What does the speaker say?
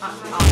啊好。